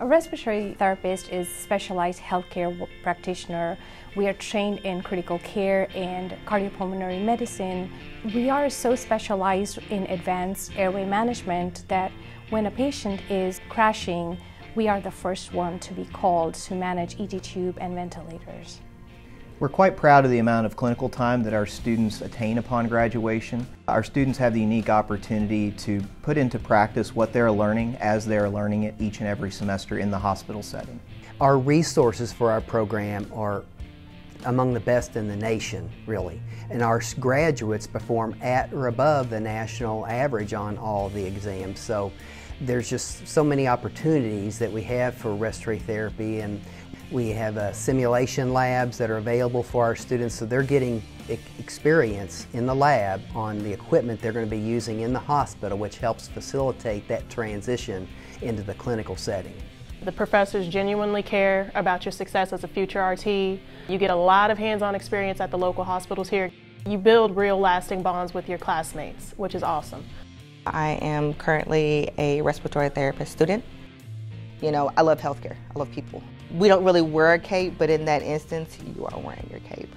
A respiratory therapist is specialized healthcare practitioner. We are trained in critical care and cardiopulmonary medicine. We are so specialized in advanced airway management that when a patient is crashing, we are the first one to be called to manage ET tube and ventilators. We're quite proud of the amount of clinical time that our students attain upon graduation. Our students have the unique opportunity to put into practice what they're learning as they're learning it each and every semester in the hospital setting. Our resources for our program are among the best in the nation, really. And our graduates perform at or above the national average on all the exams. So there's just so many opportunities that we have for respiratory therapy and we have uh, simulation labs that are available for our students so they're getting experience in the lab on the equipment they're going to be using in the hospital which helps facilitate that transition into the clinical setting. The professors genuinely care about your success as a future RT. You get a lot of hands-on experience at the local hospitals here. You build real lasting bonds with your classmates, which is awesome. I am currently a respiratory therapist student. You know, I love healthcare. I love people. We don't really wear a cape, but in that instance, you are wearing your cape.